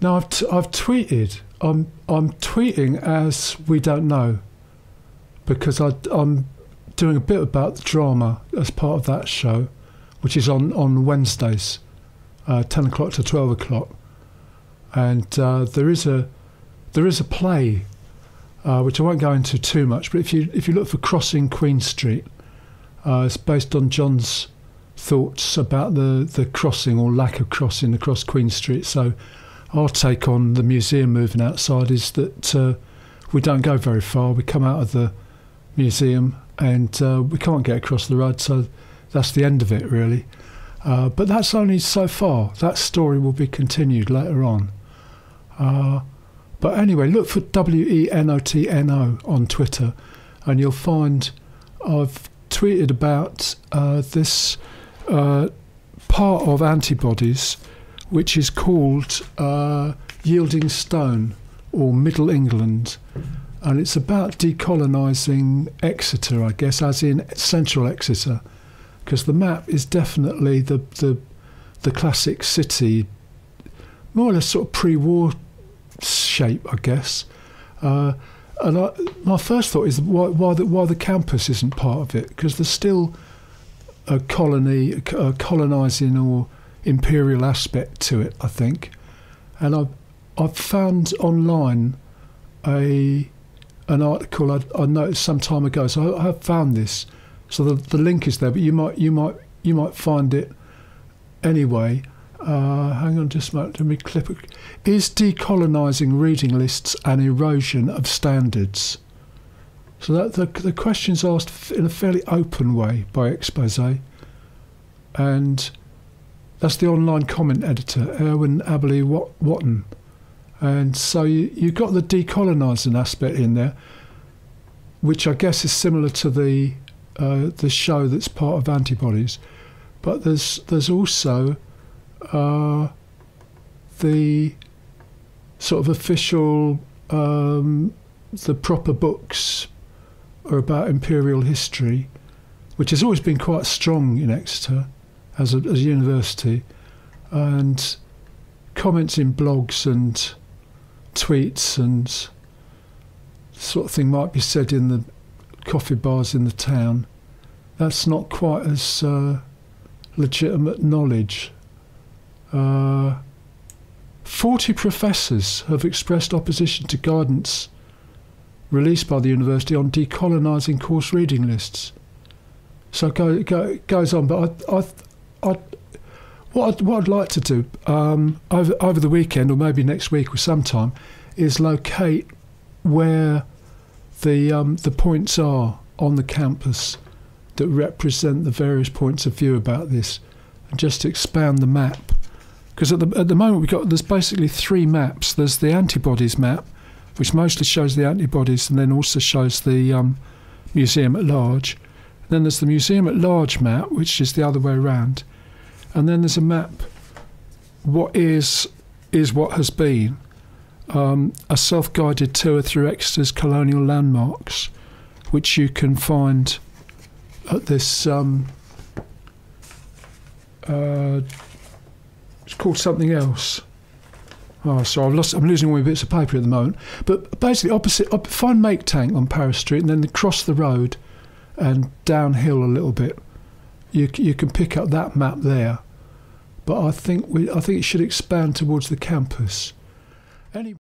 No, I've, t- I've tweeted. I'm I'm tweeting as we don't know because I, I'm doing a bit about the drama as part of that show, which is on on Wednesdays, uh, ten o'clock to twelve o'clock, and uh, there is a there is a play, uh, which I won't go into too much. But if you if you look for Crossing Queen Street, uh, it's based on John's thoughts about the the crossing or lack of crossing across Queen Street. So our take on the museum moving outside is that uh, we don't go very far. We come out of the museum and uh, we can't get across the road, so that's the end of it, really. Uh, but that's only so far. That story will be continued later on. Uh, but anyway, look for W E N O T N O on Twitter, and you'll find I've tweeted about uh, this uh, part of antibodies which is called uh, Yielding Stone or Middle England. And it's about decolonising Exeter, I guess, as in central Exeter, because the map is definitely the, the, the classic city, more or less sort of pre war shape, I guess. Uh, and I, my first thought is why, why, the, why the campus isn't part of it, because there's still a colony, a colonising or imperial aspect to it, I think. And I've, I've found online a an article I, I noticed some time ago. So I, have found this. So the, the link is there, but you might you might you might find it anyway. Uh, hang on just a moment. Let me clip it. Is decolonising reading lists an erosion of standards? So that the the question's asked in a fairly open way by Expose, and that's the online comment editor, Erwin Aberley Watton. And so you, you've got the decolonising aspect in there, which I guess is similar to the uh, the show that's part of antibodies. But there's there's also uh, the sort of official um, the proper books are about imperial history, which has always been quite strong in Exeter as a, as a university, and comments in blogs and tweets and sort of thing might be said in the coffee bars in the town. That's not quite as uh, legitimate knowledge. Uh, 40 professors have expressed opposition to guidance released by the university on decolonising course reading lists. So it, go, go, goes on, but I, I, I, what I'd, what I'd like to do um, over over the weekend or maybe next week or sometime is locate where the um, the points are on the campus that represent the various points of view about this, and just expand the map. Because at the at the moment we've got there's basically three maps. There's the antibodies map, which mostly shows the antibodies, and then also shows the um, museum at large. Then there's the museum at large map, which is the other way around and then there's a map. What is is what has been um, a self-guided tour through Exeter's colonial landmarks, which you can find at this. Um, uh, it's called something else. Oh, so I've lost. I'm losing all my bits of paper at the moment. But basically, opposite, op, find Make Tank on Paris Street, and then cross the road and downhill a little bit you you can pick up that map there. But I think we I think it should expand towards the campus. Any